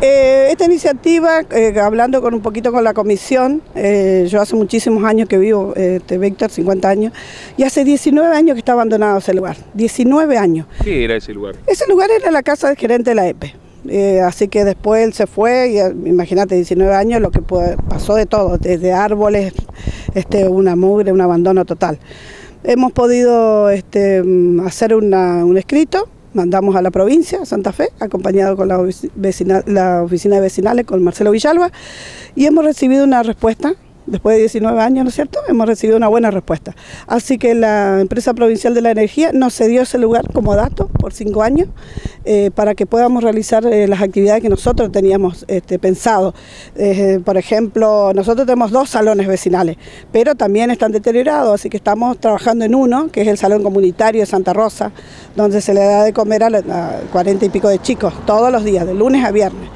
Eh, esta iniciativa, eh, hablando con un poquito con la comisión, eh, yo hace muchísimos años que vivo, este, Víctor, 50 años, y hace 19 años que está abandonado ese lugar, 19 años. ¿Qué era ese lugar? Ese lugar era la casa del gerente de la EPE. así que después él se fue y imagínate 19 años lo que pasó de todo, desde árboles, este, una mugre, un abandono total. Hemos podido este, hacer un escrito mandamos a la provincia, Santa Fe, acompañado con la, la oficina de vecinales, con Marcelo Villalba, y hemos recibido una respuesta después de 19 años, ¿no es cierto?, hemos recibido una buena respuesta. Así que la empresa provincial de la energía nos cedió ese lugar como dato por cinco años eh, para que podamos realizar eh, las actividades que nosotros teníamos este, pensado. Eh, por ejemplo, nosotros tenemos dos salones vecinales, pero también están deteriorados, así que estamos trabajando en uno, que es el salón comunitario de Santa Rosa, donde se le da de comer a, a 40 y pico de chicos todos los días, de lunes a viernes.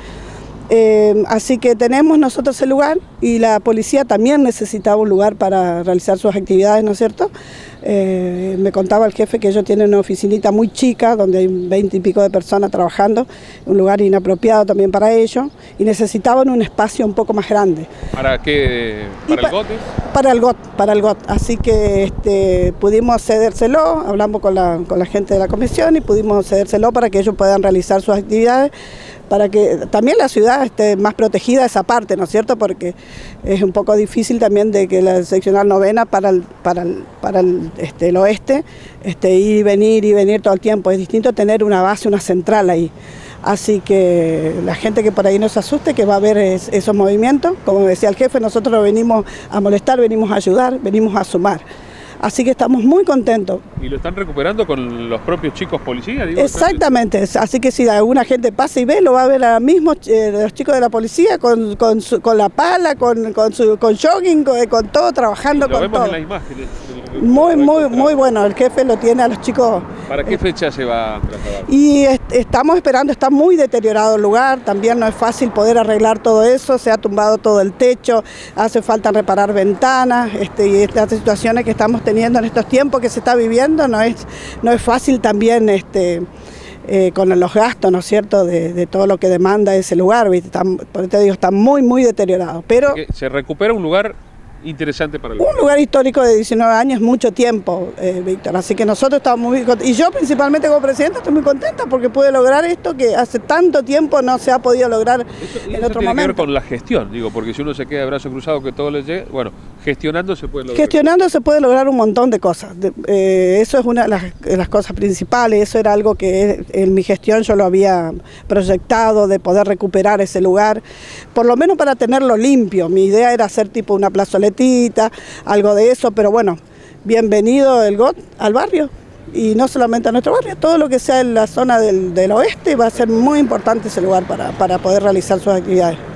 Eh, así que tenemos nosotros el lugar y la policía también necesitaba un lugar para realizar sus actividades, ¿no es cierto? Eh, me contaba el jefe que ellos tienen una oficinita muy chica donde hay veinte y pico de personas trabajando, un lugar inapropiado también para ellos y necesitaban un espacio un poco más grande. ¿Para qué? ¿Para el GOT? Para el GOT, para el GOT. Así que este, pudimos cedérselo, hablamos con la, con la gente de la comisión y pudimos cedérselo para que ellos puedan realizar sus actividades para que también la ciudad esté más protegida esa parte, ¿no es cierto? Porque es un poco difícil también de que la seccional novena para el, para para este, el oeste este, ir y venir y venir todo el tiempo. Es distinto tener una base, una central ahí. Así que la gente que por ahí no se asuste, que va a ver esos movimientos. Como decía el jefe, nosotros no venimos a molestar, venimos a ayudar, venimos a sumar. Así que estamos muy contentos. ¿Y lo están recuperando con los propios chicos policías? Exactamente, así que si alguna gente pasa y ve, lo va a ver ahora mismo eh, los chicos de la policía con, con, la pala, con, con, su, con jogging, con, todo, trabajando lo con vemos todo. En la imagen, muy, muy, muy bueno, el jefe lo tiene a los chicos. ¿Para qué fecha se va a trasladar? Y estamos esperando, está muy deteriorado el lugar, también no es fácil poder arreglar todo eso, se ha tumbado todo el techo, hace falta reparar ventanas, este, y estas situaciones que estamos teniendo en estos tiempos que se está viviendo, no es, no es fácil también este, eh, con los gastos, ¿no es cierto?, de, todo lo que demanda ese lugar, ¿viste? Está, por te digo, está muy, muy deteriorado. Pero se recupera un lugar interesante para el Un lugar histórico de 19 años, mucho tiempo, eh, Víctor. Así que nosotros estamos muy contentos. Y yo principalmente como presidenta estoy muy contenta porque pude lograr esto que hace tanto tiempo no se ha podido lograr en eso otro tiene momento. que ver con la gestión, digo, porque si uno se queda de brazo cruzado que todo le llegue, bueno, gestionando se puede lograr. Gestionando se puede lograr un montón de cosas. Eh, eso es una de las, cosas principales. Eso era algo que en mi gestión yo lo había proyectado, de poder recuperar ese lugar, por lo menos para tenerlo limpio. Mi idea era hacer tipo una plazoleta algo de eso, pero bueno, bienvenido el GOT al barrio y no solamente a nuestro barrio, todo lo que sea en la zona del, oeste va a ser muy importante ese lugar para, para poder realizar sus actividades.